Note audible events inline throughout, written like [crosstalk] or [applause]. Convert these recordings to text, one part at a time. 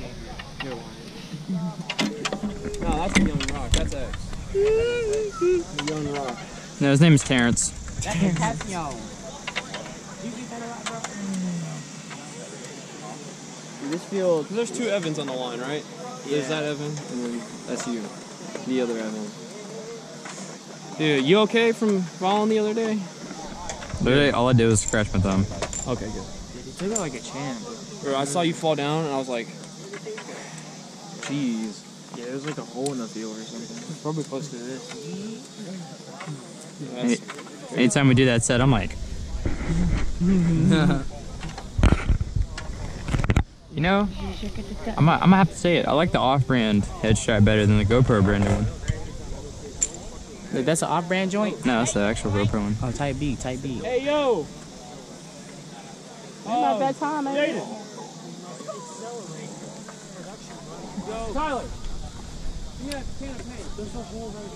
crazy. You're lying. no, that's a young rock. That's X. A young rock. No, his name is Terrence. That's a Casio. This field, there's two Evans on the line, right? There's that Evan, and then that's you, the other Evan. Dude, you okay from falling the other day? Literally, all I did was scratch my thumb. Okay, good. He took it like a champ. Bro, I saw you fall down, and I was like, jeez. Yeah, there's like a hole in the field or something. Probably close to this. Any, anytime we do that set, I'm like, [laughs] you know, I'm gonna, I'm gonna have to say it. I like the off-brand head strap better than the GoPro branded one. Wait, that's an off-brand joint? No, that's the actual GoPro one. Oh, type B, type B. Hey, yo! not bad time, man. Tyler!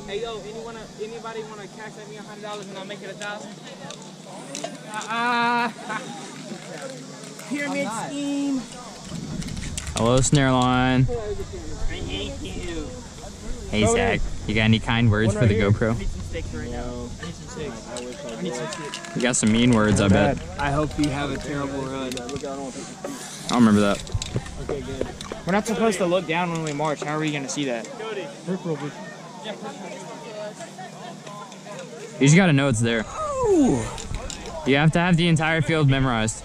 Hey yo, anyone, anybody want to Cash App me a hundred dollars and I'll make it a thousand? Ah, pyramid scheme. Hello, snare line. I hate you. Hey, Zach. You got any kind words for the GoPro? I need some steaks right now. I need some steaks. I wish I, need some steaks. You got some mean words, I bet. I hope you have a terrible run. I don't remember that. Okay, good. We're not supposed to look down when we march. How are we gonna see that? You just gotta know it's there. You have to have the entire field memorized.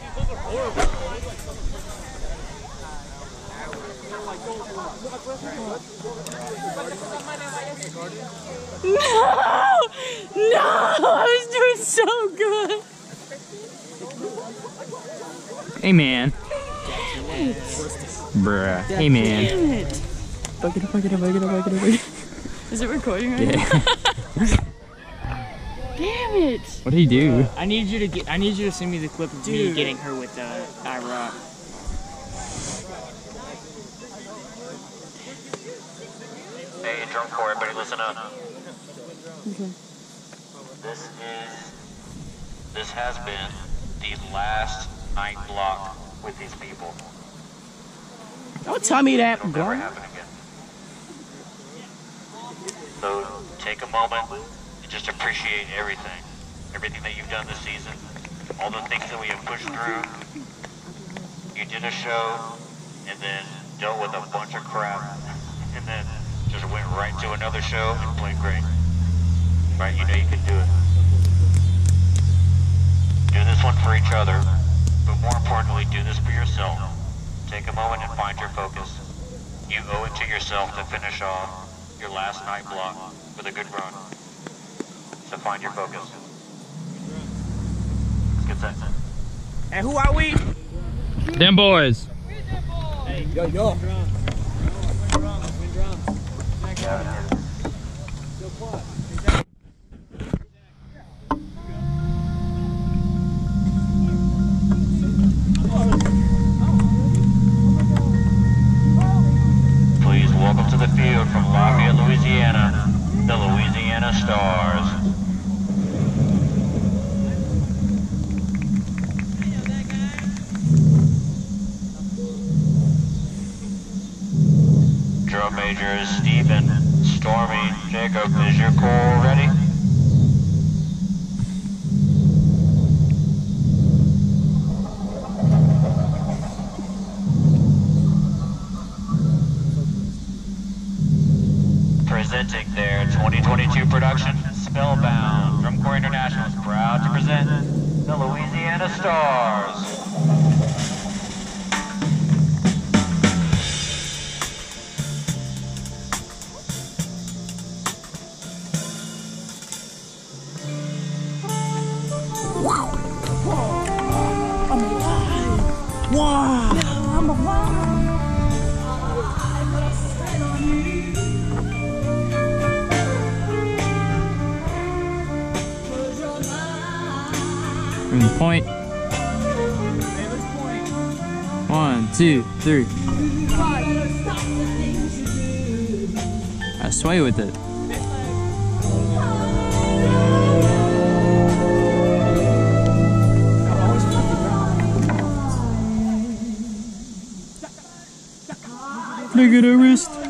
No! No! I was doing so good. Hey, man. Bruh. Hey, man. Damn it. Bucket it, bucket it. Is it recording right Yeah. now? [laughs] [laughs] Damn it. What did he do? I need you to get. I need you to send me the clip of me Dude. getting her with uh, IROC. Hey, drum corps, everybody listen up. This is, this has been the last night block with these people. Don't tell me that, It'll bro. So take a moment and just appreciate everything. Everything that you've done this season. All the things that we have pushed through. You did a show and then dealt with a bunch of crap. And then just went right to another show and played great. Right? You know you can do it. Do this one for each other. But more importantly, do this for yourself. Take a moment and find your focus. You owe it to yourself to finish off your last night block with a good run. So find your focus. Let's get set. And who are we? Them boys. Yo, yo. Please Drum majors Stephen, Stormy, Jacob, is your corps ready? Presenting their 2022 production, Spellbound. Drum Corps International is proud to present the Louisiana Stars. One, two, three. I sway with it. Look at her wrist.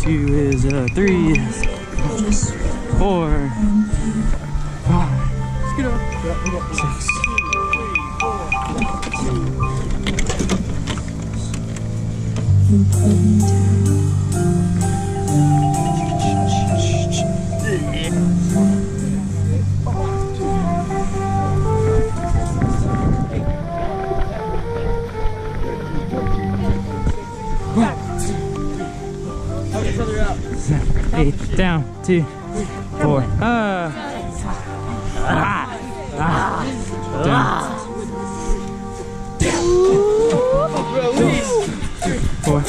Two is a three is four. Four. Ah. Ah. Ah. Down. Four.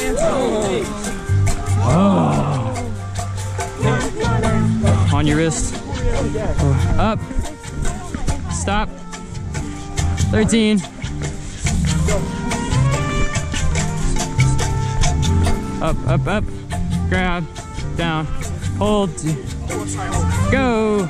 Oh. On your wrist. Four. Up. Stop. 13. Up, up, up. Grab. Down. Hold. Go.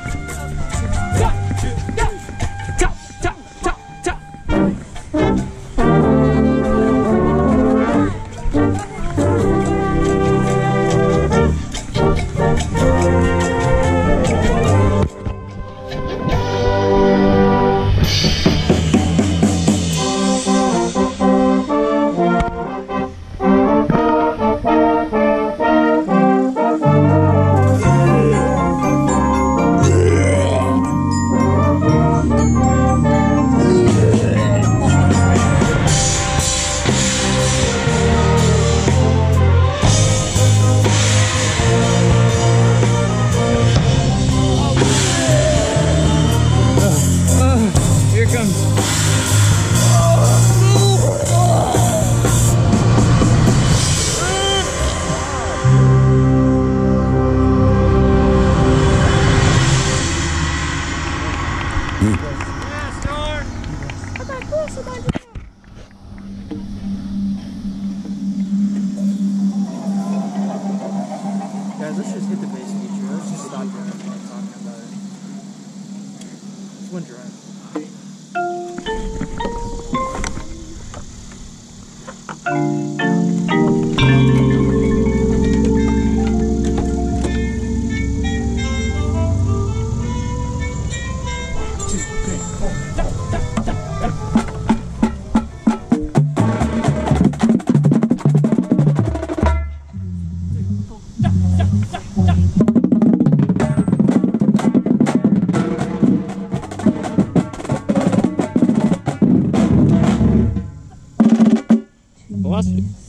Velocity.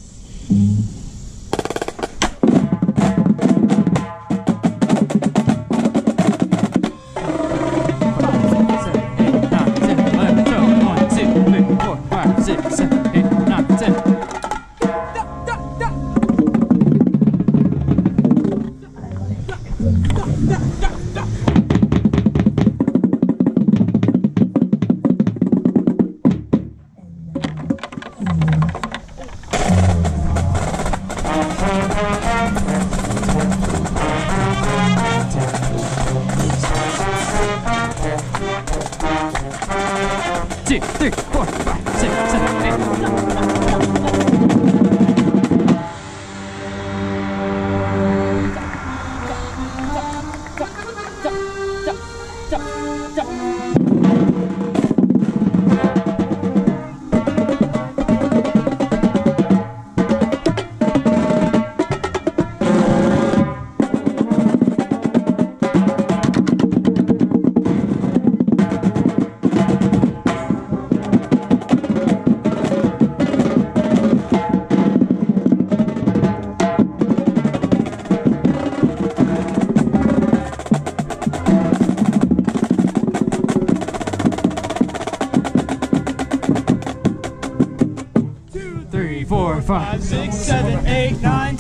Two, three, four, five, six, seven, eight.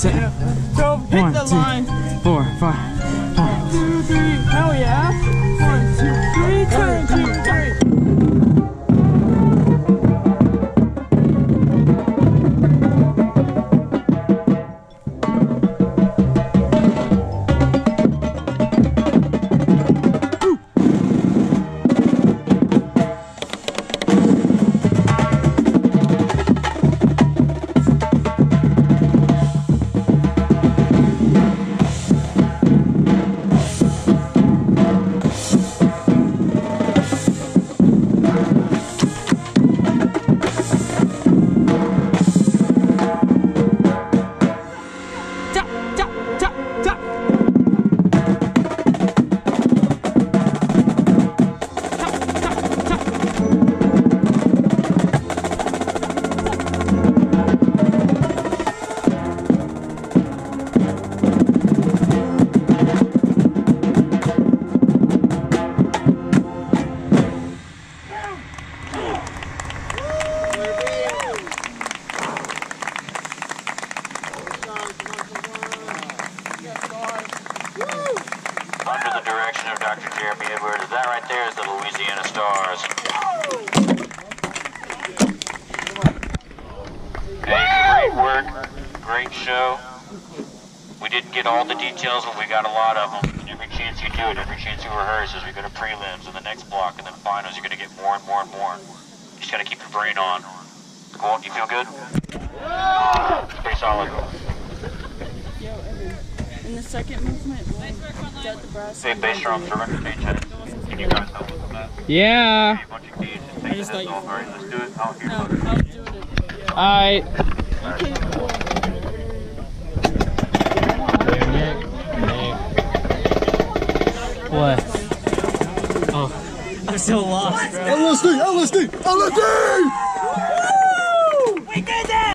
Ten. Direction of Dr. Jeremy Edwards, that right there is the Louisiana Stars. Hey, great work, great show. We didn't get all the details, but we got a lot of them. And every chance you do it, every chance you rehearse, as we go to prelims and the next block and then finals, you're gonna get more and more and more. You just gotta keep your brain on. Go Cool? You feel good? Pretty solid. In the second movement, we'll get the brass. Hey, bass drum, surrender stage head. Can you guys help us with that? Yeah. A bunch of keys, just take I just the heads thought off. Alright, let's do it. I'll hear No, it. I'll do it. Alright. What? Oh, I'm so lost, bro. LSD, LSD, LSD!